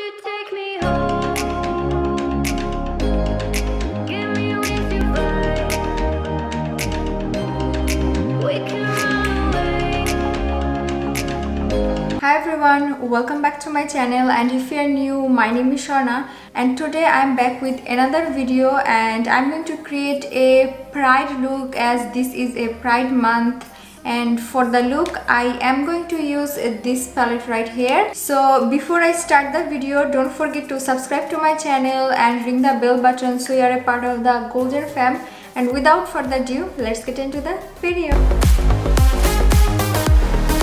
Hi everyone, welcome back to my channel. And if you're new, my name is Sorna and today I'm back with another video. And I'm going to create a pride look as this is a pride month and for the look I am going to use this palette right here. So before I start the video don't forget to subscribe to my channel and ring the bell button so you are a part of the golden fam. And without further ado let's get into the video.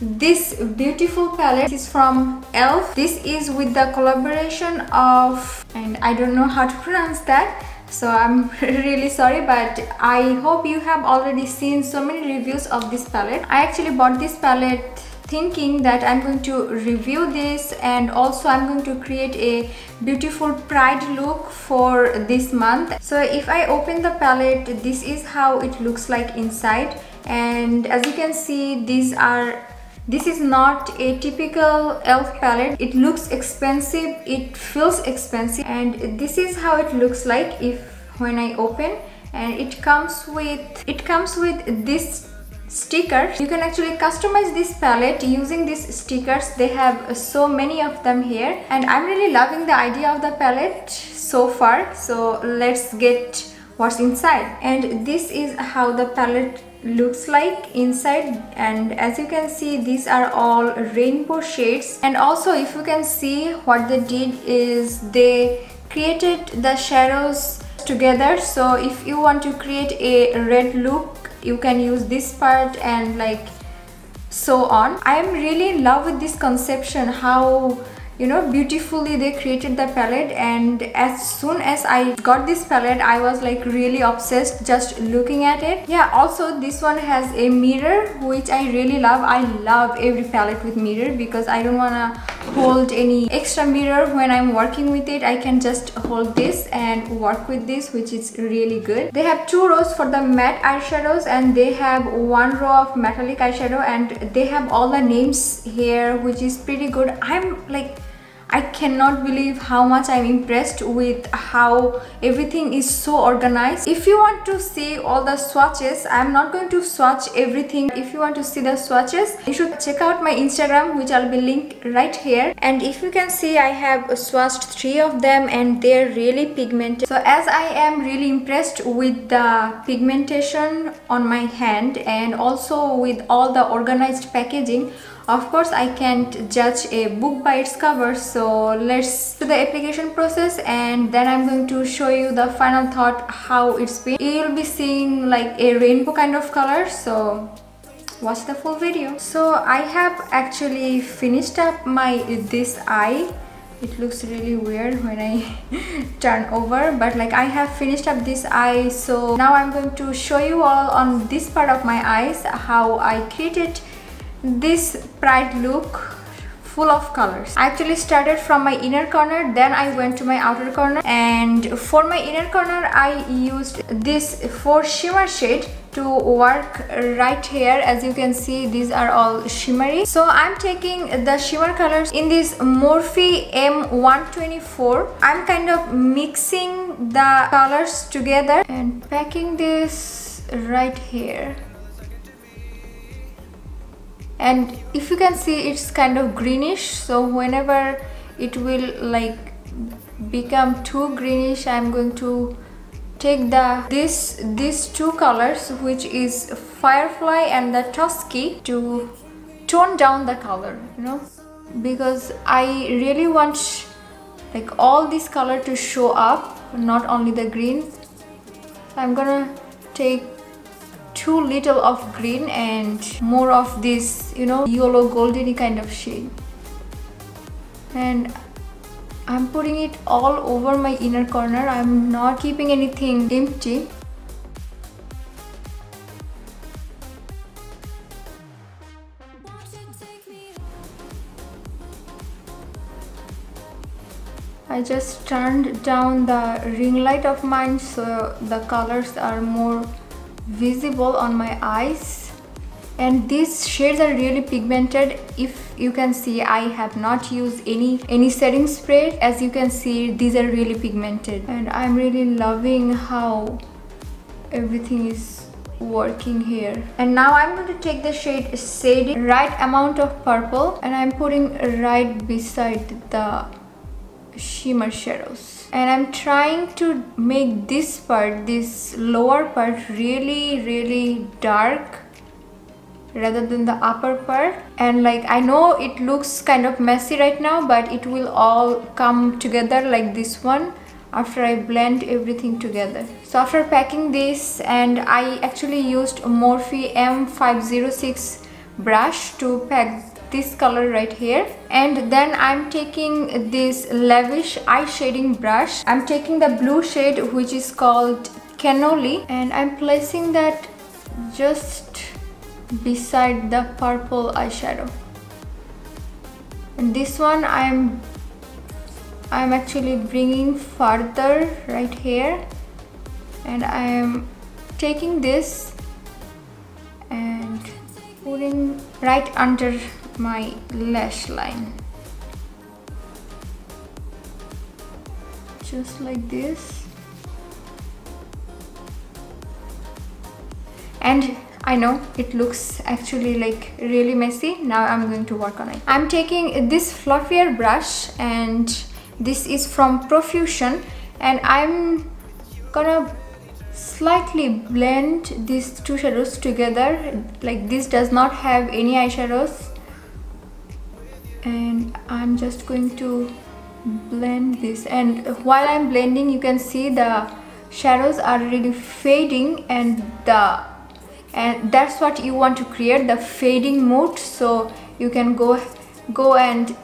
This beautiful palette is from elf this is with the collaboration of and i don't know how to pronounce that so i'm really sorry but i hope you have already seen so many reviews of this palette. I actually bought this palette thinking that i'm going to review this and also i'm going to create a beautiful pride look for this month. So if i open the palette this is how it looks like inside. And as you can see these are this is not a typical elf palette. It looks expensive. It feels expensive. And this is how it looks like if when i open. And it comes with it comes with this sticker you can actually customize this palette using these stickers. They have so many of them here. And i'm really loving the idea of the palette so far. So let's get what's inside. And this is how the palette looks like inside. And as you can see these are all rainbow shades. And also if you can see what they did is they created the shadows together. So if you want to create a red look you can use this part and like so on. I am really in love with this conception how you know beautifully they created the palette and as soon as i got this palette i was like really obsessed just looking at it. Yeah also this one has a mirror which i really love. I love every palette with mirror because i don't want to hold any extra mirror. When i'm working with it i can just hold this and work with this which is really good. They have two rows for the matte eyeshadows and they have one row of metallic eyeshadow and they have all the names here which is pretty good. I'm like I cannot believe how much I'm impressed with how everything is so organized. If you want to see all the swatches, I'm not going to swatch everything. If you want to see the swatches, you should check out my Instagram which I'll be linked right here. And if you can see, I have swatched three of them and they're really pigmented. So as I am really impressed with the pigmentation on my hand and also with all the organized packaging, of course i can't judge a book by its cover so let's do the application process and then i'm going to show you the final thought how it's been. You'll be seeing like a rainbow kind of color so watch the full video. So i have actually finished up my this eye. It looks really weird when I turn over but like I have finished up this eye so now I'm going to show you all on this part of my eyes how I created this pride look full of colors. I actually started from my inner corner then I went to my outer corner. And for my inner corner I used this four shimmer shade to work right here. As you can see these are all shimmery. So I'm taking the shimmer colors in this Morphe M124 I'm kind of mixing the colors together and packing this right here and if you can see it's kind of greenish. So whenever it will like become too greenish i'm going to take the this these two colors which is firefly and the tusky to tone down the color you know? Because i really want like all this color to show up not only the green. I'm gonna take too little of green and more of this you know yellow golden kind of shade. And I'm putting it all over my inner corner. I'm not keeping anything empty. I just turned down the ring light of mine so the colors are more visible on my eyes. And these shades are really pigmented. If you can see I have not used any any setting spray. As you can see these are really pigmented. And I'm really loving how everything is working here. And now I'm going to take the shade shading right amount of purple. And I'm putting right beside the shimmer shadows and I'm trying to make this part this lower part really really dark rather than the upper part and like I know it looks kind of messy right now but it will all come together like this one after I blend everything together. So after packing this and I actually used Morphe M506 brush to pack this color right here. And then I'm taking this lavish eye shading brush. I'm taking the blue shade which is called cannoli. And I'm placing that just beside the purple eyeshadow. And this one I'm I'm actually bringing further right here. And I am taking this and putting right under my lash line. Just like this. And I know it looks actually like really messy. Now I'm going to work on it. I'm taking this fluffier brush and this is from Profusion. And I'm gonna slightly blend these two shadows together. Like this does not have any eyeshadows and I'm just going to blend this. And while I'm blending you can see the shadows are really fading and the and that's what you want to create the fading mood. So you can go go and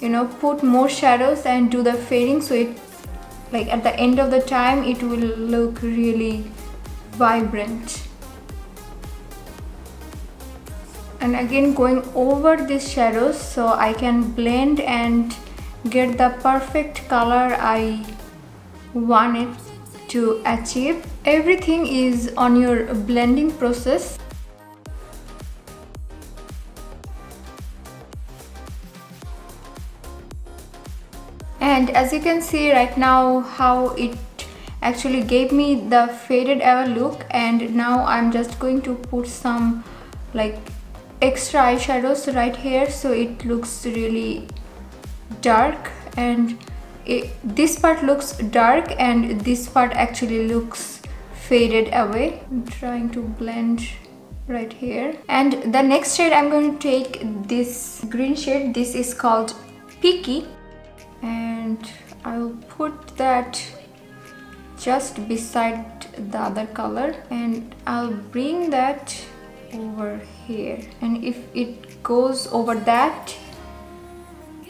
you know put more shadows and do the fading. So it like at the end of the time it will look really vibrant and again going over these shadows so I can blend and get the perfect color I want it to achieve. Everything is on your blending process. And as you can see right now how it actually gave me the faded away look and now I'm just going to put some like extra eyeshadows right here so it looks really dark. And it, this part looks dark and this part actually looks faded away. I'm trying to blend right here. And the next shade I'm going to take this green shade. This is called Picky and I'll put that just beside the other color. And I'll bring that over here. And if it goes over that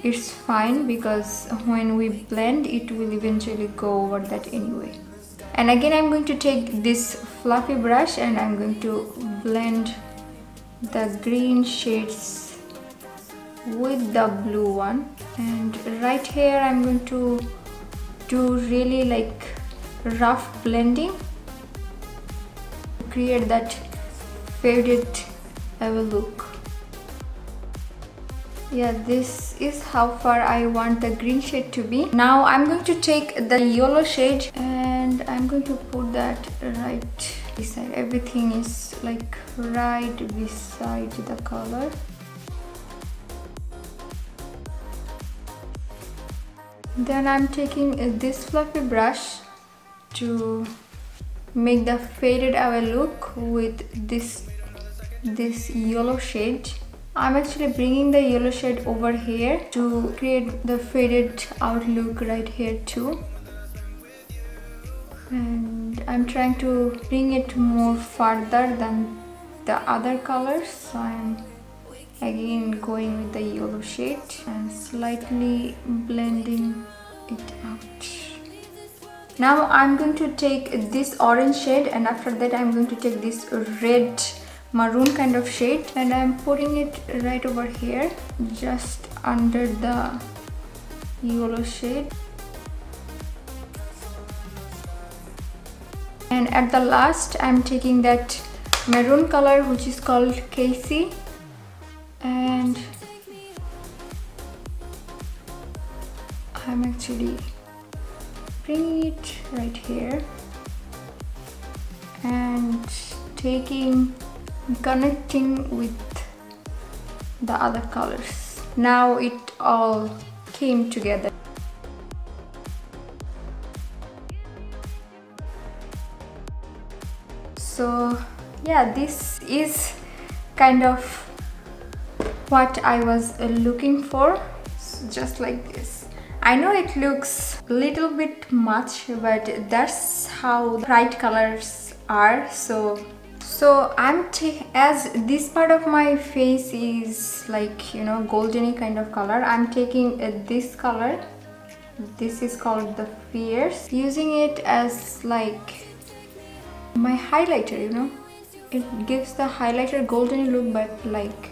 it's fine because when we blend it will eventually go over that anyway. And again I'm going to take this fluffy brush and I'm going to blend the green shades with the blue one. And right here I'm going to do really like rough blending. Create that faded ever look. Yeah this is how far I want the green shade to be. Now I'm going to take the yellow shade and I'm going to put that right beside. Everything is like right beside the color. Then I'm taking uh, this fluffy brush to make the faded away look with this this yellow shade. I'm actually bringing the yellow shade over here to create the faded out look right here too. And I'm trying to bring it more further than the other colors. So I'm again going with the yellow shade and slightly blending it out. Now I'm going to take this orange shade and after that I'm going to take this red maroon kind of shade and I'm putting it right over here just under the yellow shade. And at the last I'm taking that maroon color which is called Casey and I'm actually bringing it right here and taking connecting with the other colors. Now it all came together. So yeah this is kind of what I was uh, looking for so just like this. I know it looks a little bit much but that's how bright colors are so so I'm as this part of my face is like you know goldeny kind of color I'm taking uh, this color. This is called the fierce. Using it as like my highlighter you know. It gives the highlighter golden look but like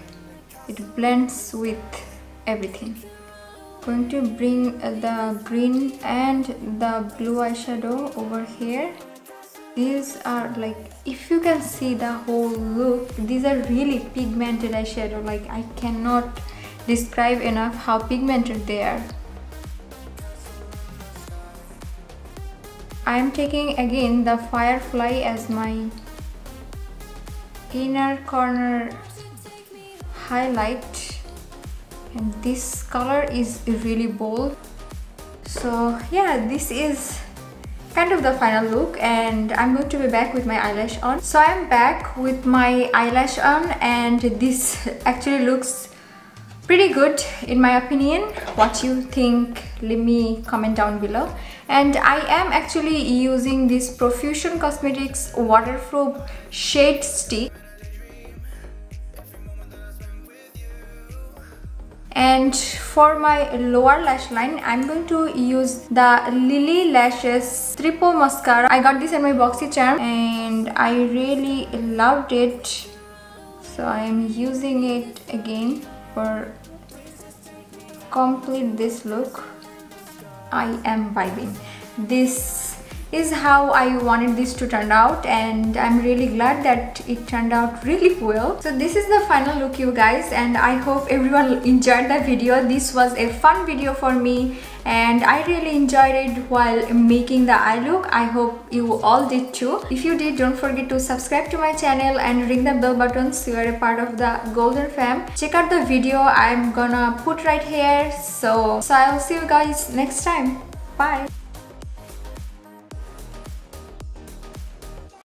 it blends with everything. Going to bring the green and the blue eyeshadow over here these uh, are like if you can see the whole look these are really pigmented eyeshadow. Like I cannot describe enough how pigmented they are. I am taking again the firefly as my inner corner highlight. And this color is really bold. So yeah this is kind of the final look and I'm going to be back with my eyelash on. So I'm back with my eyelash on and this actually looks pretty good in my opinion. What you think leave me comment down below. And I am actually using this Profusion Cosmetics waterproof shade stick and for my lower lash line I'm going to use the Lilly Lashes Triple Mascara. I got this in my Boxycharm and I really loved it. So I am using it again for complete this look. I am vibing. This is how I wanted this to turn out and I'm really glad that it turned out really well. So this is the final look you guys and I hope everyone enjoyed the video. This was a fun video for me and I really enjoyed it while making the eye look. I hope you all did too. If you did, don't forget to subscribe to my channel and ring the bell button so you are a part of the Golden Fam. Check out the video I'm gonna put right here. So, so I'll see you guys next time. Bye.